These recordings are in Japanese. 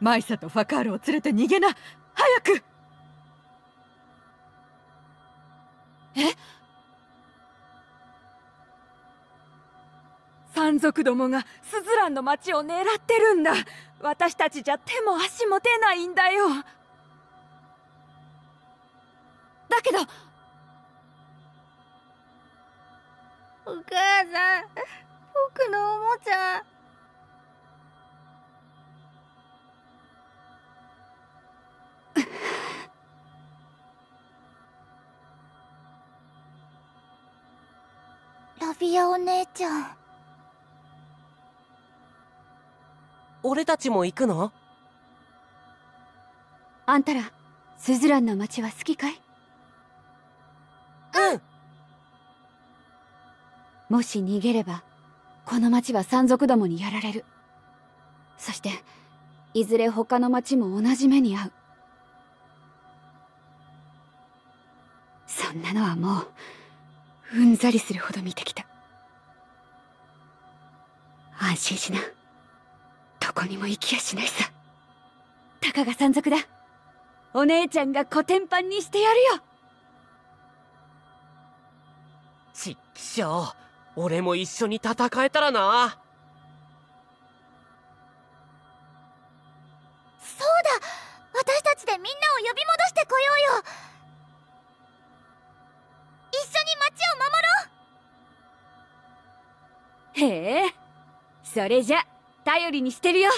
マイサとファカールを連れて逃げな。早く！え？山賊どもがスズランの町を狙ってるんだ。私たちじゃ手も足も出ないんだよ。だけど。お母さん僕のおもちゃ。アお姉ちゃん。俺たちも行くの？あんたらスズランの町は好きかい？うん。もし逃げればこの町は山賊どもにやられる。そしていずれ他の町も同じ目に遭う。そんなのはもううんざりするほど見てきた安心しな。どこにも行きやしないさ。たかが山賊だ。お姉ちゃんがコテンパンにしてやるよ。ちっきしょう。俺も一緒に戦えたらな。そうだ。私たちでみんなを呼び戻してこようよ。一緒に町を守ろう。へえそれじゃ頼りにしてるよ。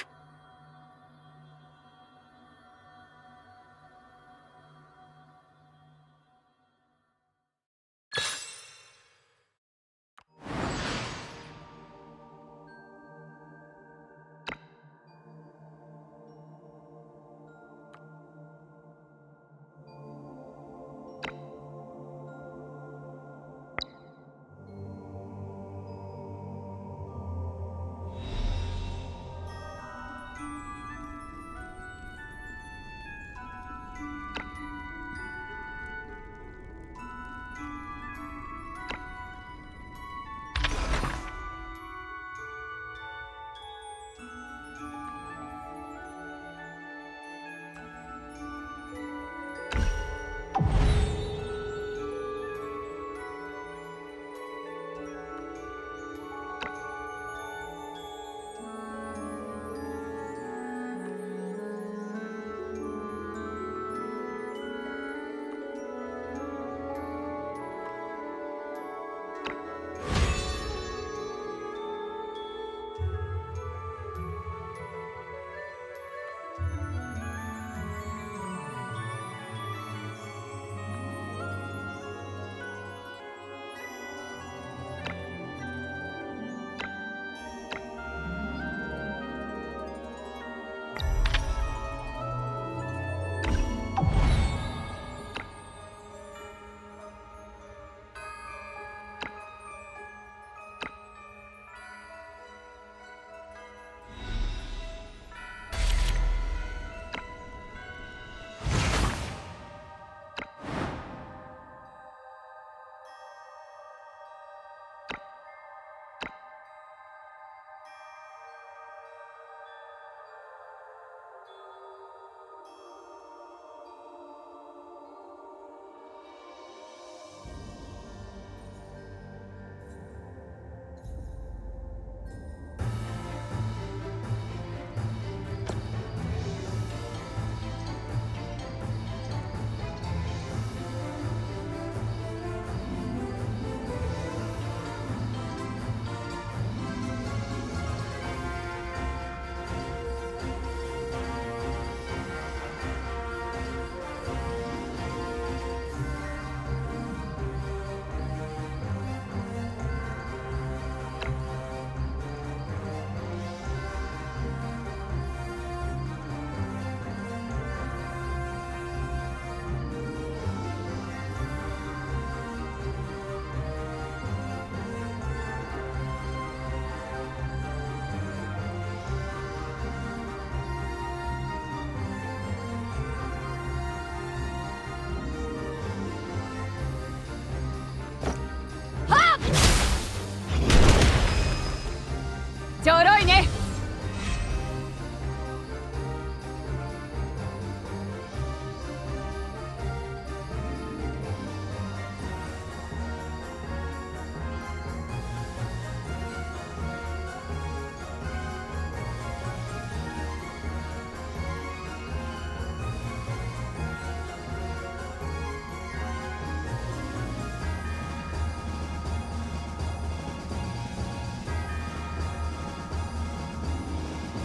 Lloró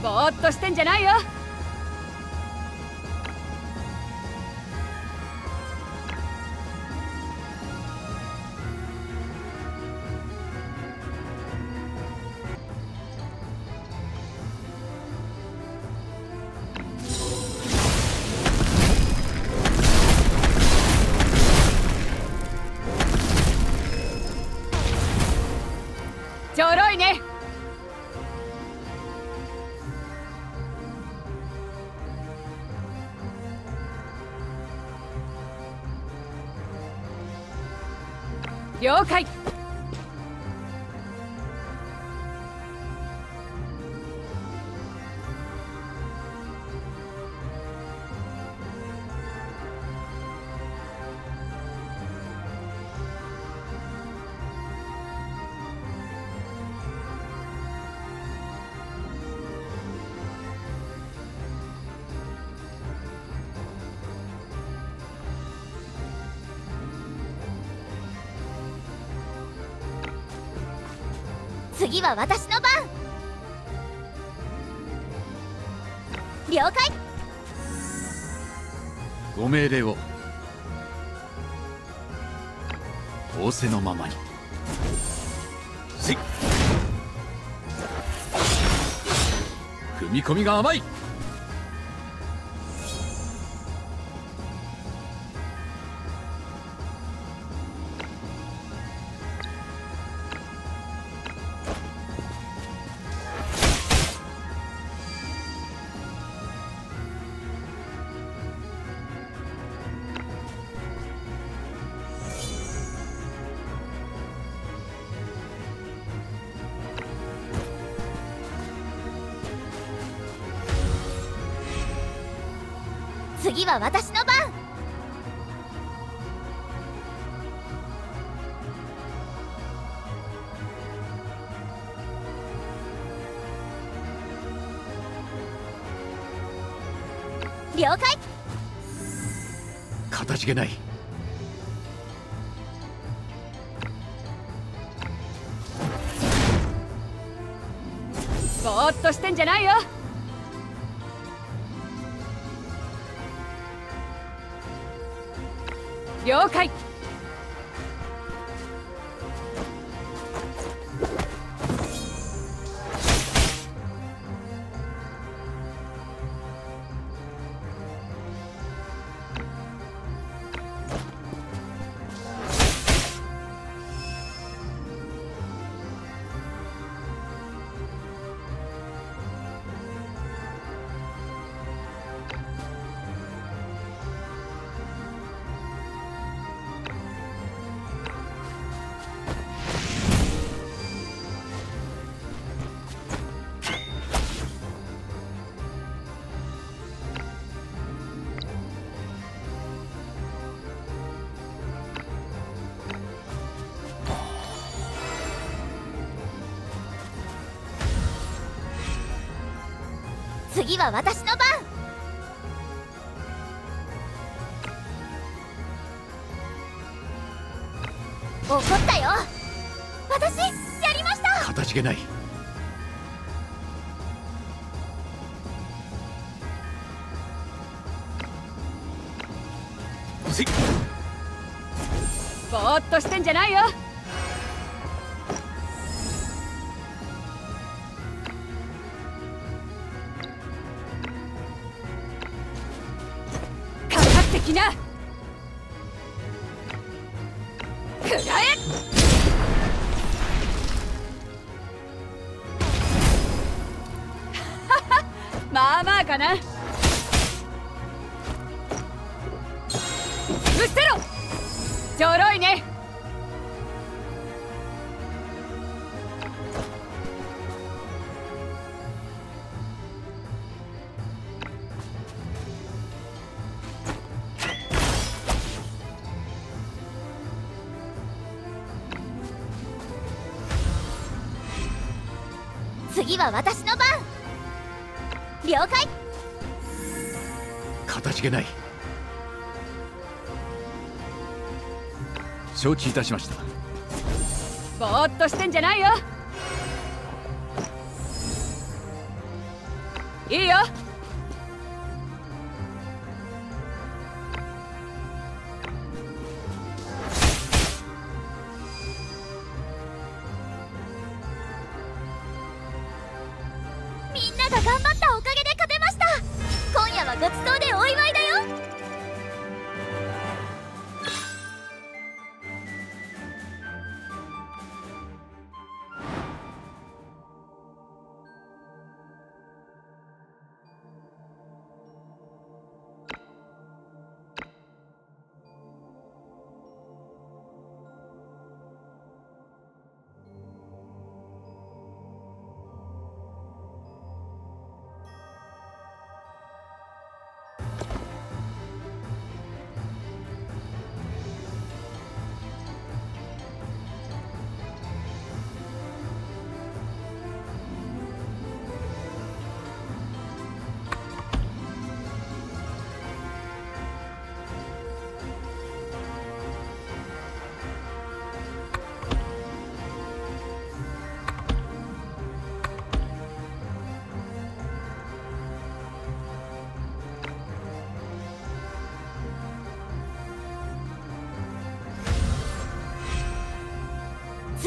ぼーっとしてんじゃないよ。了解。次は私の番。了解。ご命令を。仰せのままに。せい。踏み込みが甘い。は私の番。了解。かたじけない。了解。次は私の番。怒ったよ。私やりました。かたじけない。ぼーっとしてんじゃないよ次は私の番。了解。かたじけない。承知いたしました。ぼーっとしてんじゃないよ。いいよ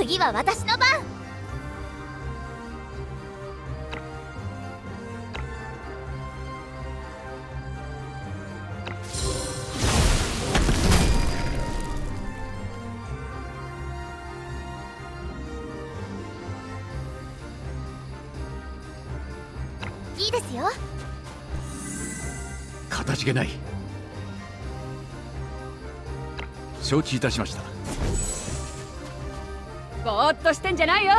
次は私の番。いいですよ。かたじけない。承知いたしました。ぼーっとしてんじゃないよ。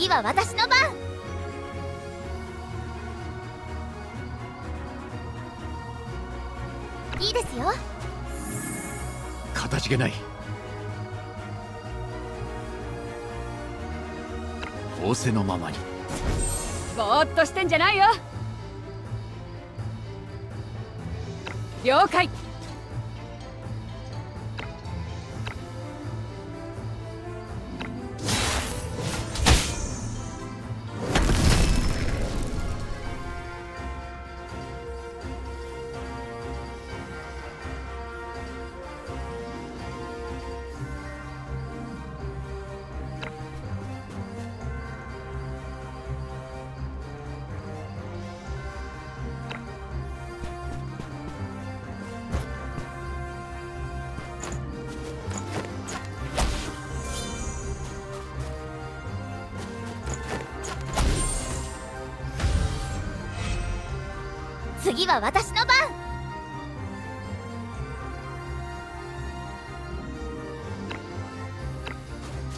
次は私の番。いいですよ。かたじけない。仰せのままに。ぼーっとしてんじゃないよ。了解次は私の番。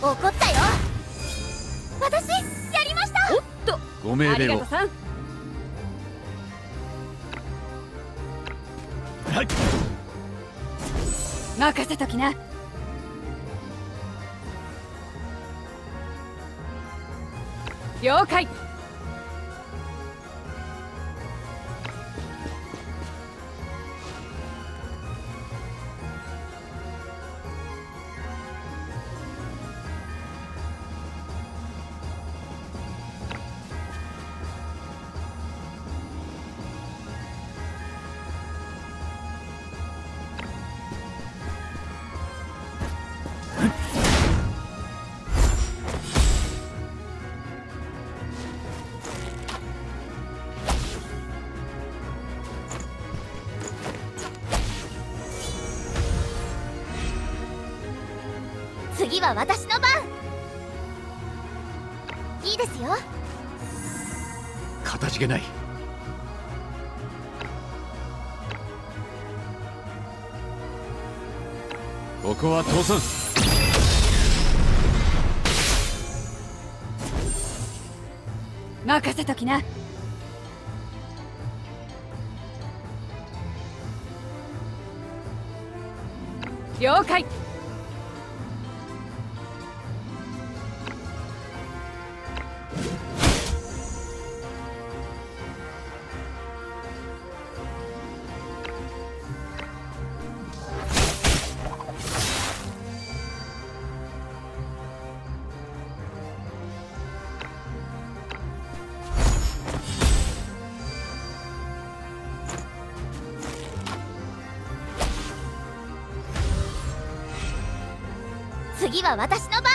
怒ったよ。私やりました。おっと。ご命令を。ありがとさん。はい。任せときな。了解次は私の番。いいですよ。かたじけない。ここは倒産任せときな。了解。次は私の番。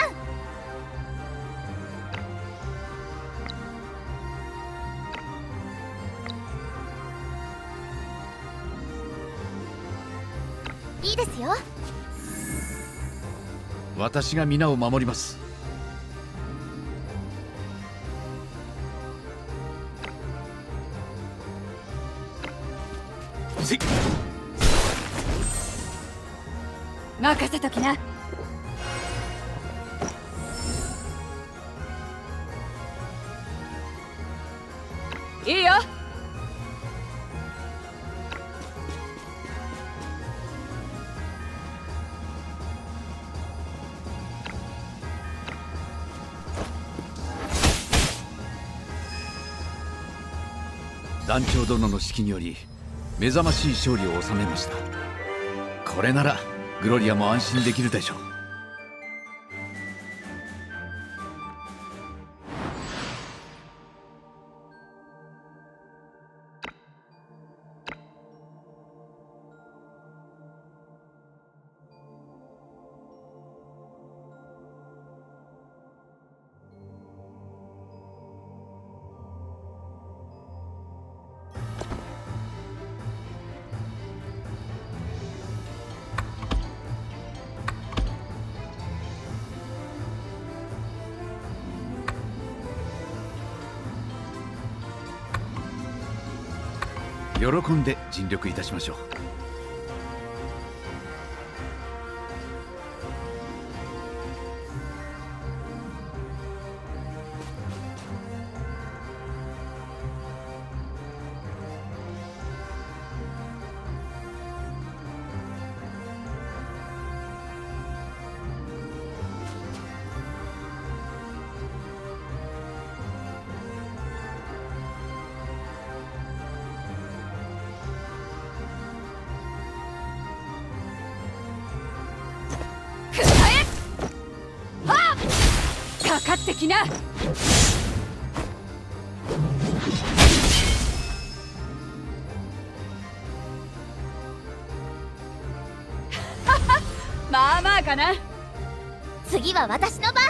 いいですよ。私が皆を守ります。任せときな団長殿の指揮により目覚ましい勝利を収めました。これならグロリアも安心できるでしょう。尽力いたしましょう。かってきな。まあまあかな。次は私の番。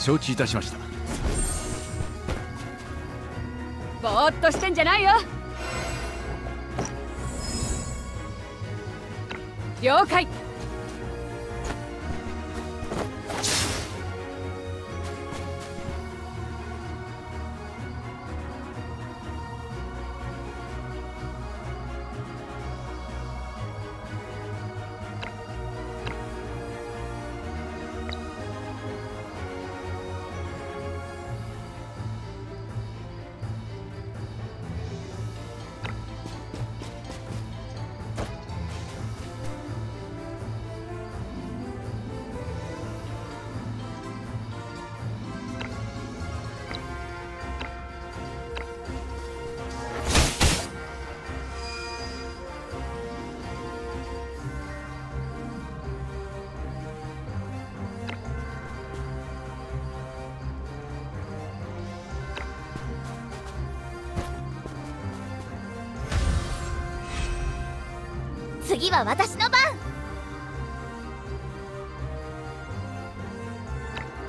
承知いたしました。ぼーっとしてんじゃないよ。了解。次は私の番。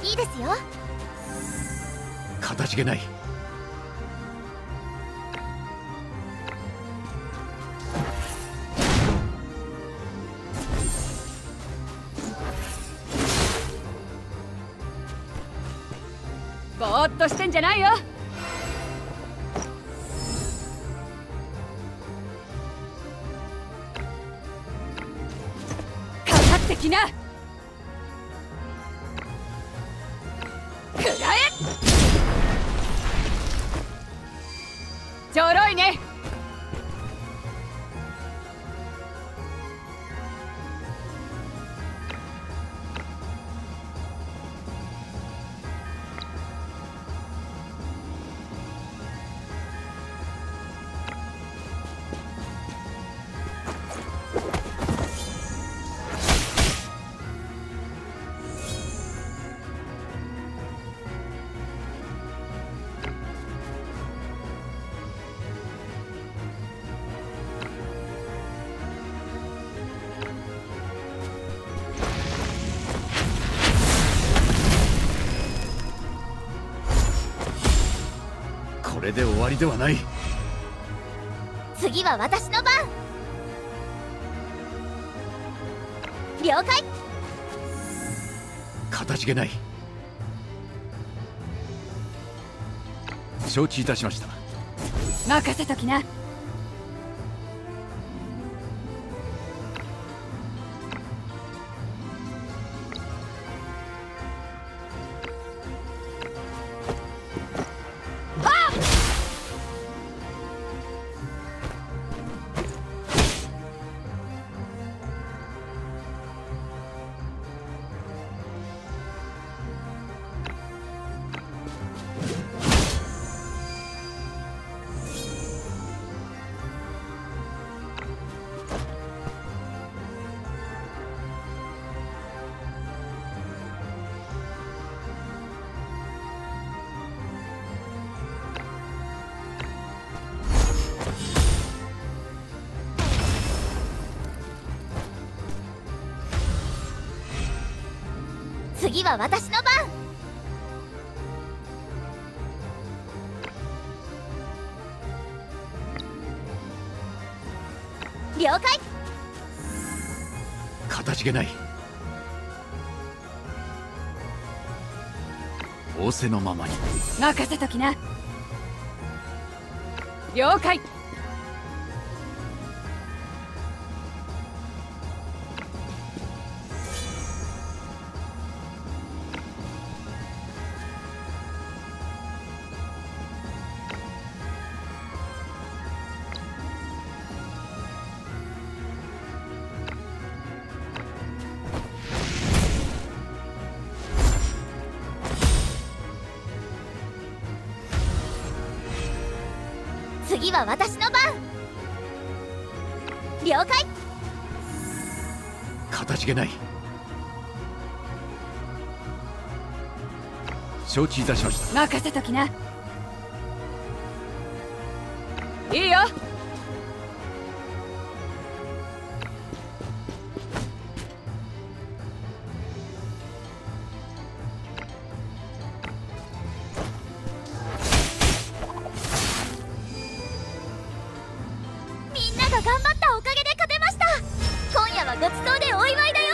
いいですよ。かたじけない。ぼーっとしてんじゃないよ。れで終わりではない。次は私の番。了解。かたじけない。承知いたしました。任せときな次は私の番。了解。かたじけない。仰せのままに。任せときな。了解次は私の番。了解。かたじけない。承知いたしました。任せときなが頑張ったおかげで勝てました。今夜はごちそうでお祝いだよ。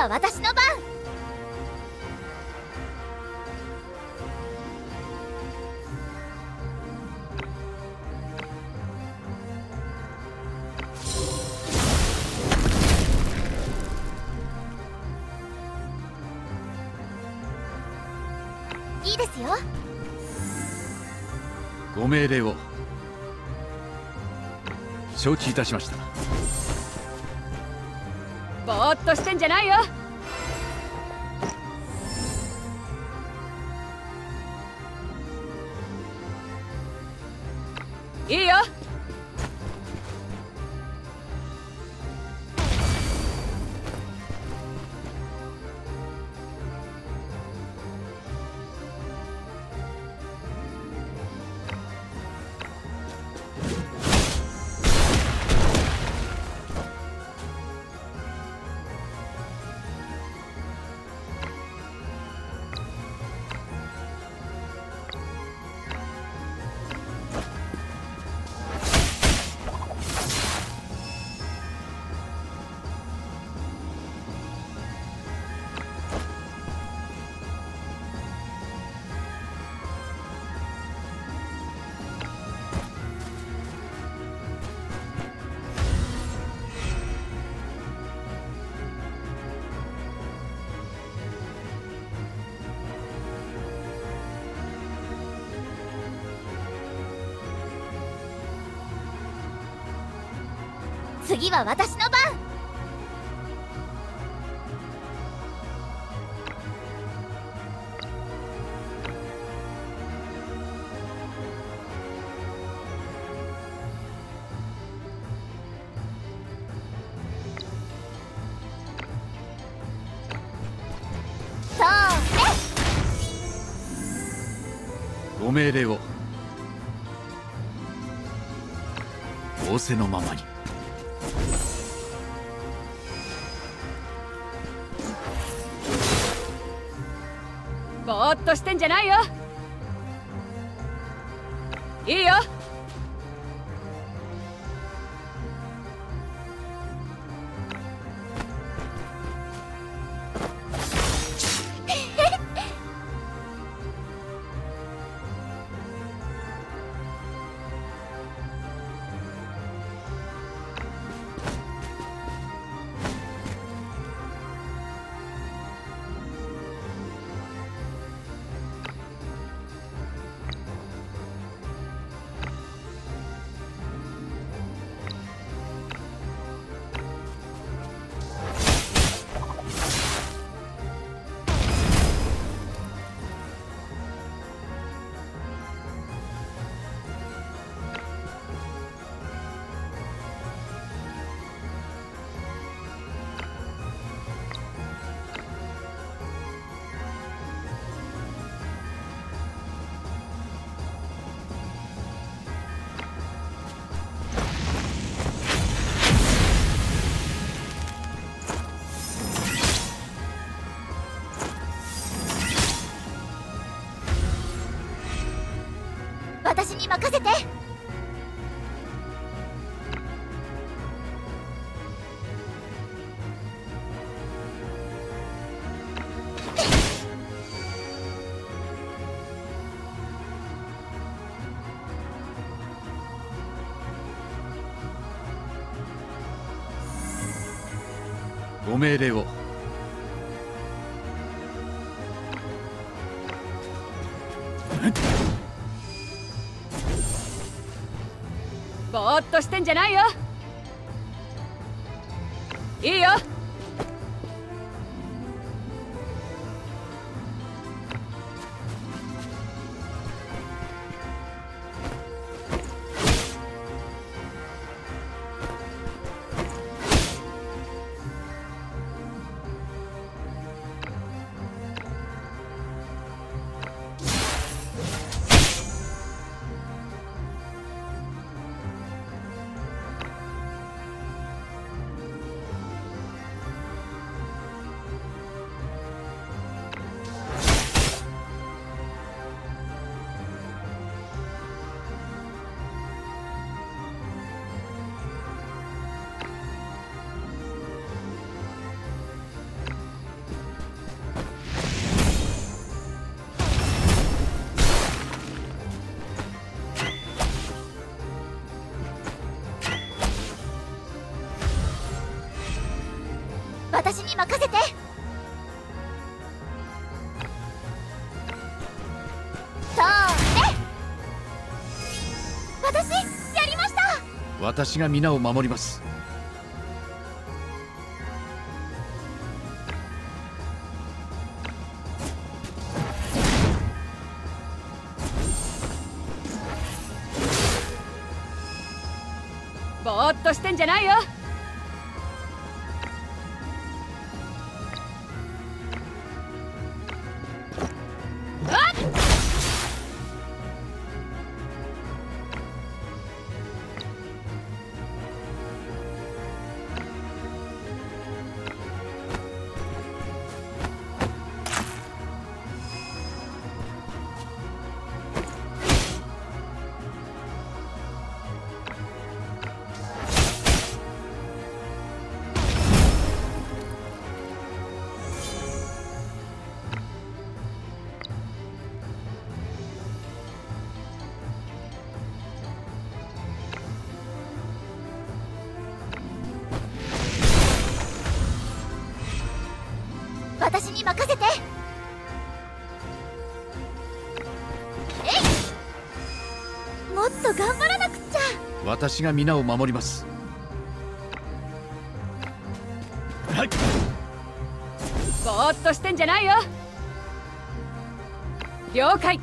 は私の番。いいですよ。ご命令を承知いたしました。ぼーっとしてんじゃないよ。いいよ。次は私の番。そうご命令を。仰せのままに。ぼーっとしてんじゃないよ。いいよ。任せて。ご命令を。としてんじゃないよ。任せて。そうね。私やりました。私が皆を守ります。私に任せて。えい！もっと頑張らなくっちゃ。私が皆を守ります。ぼーっとしてんじゃないよ。了解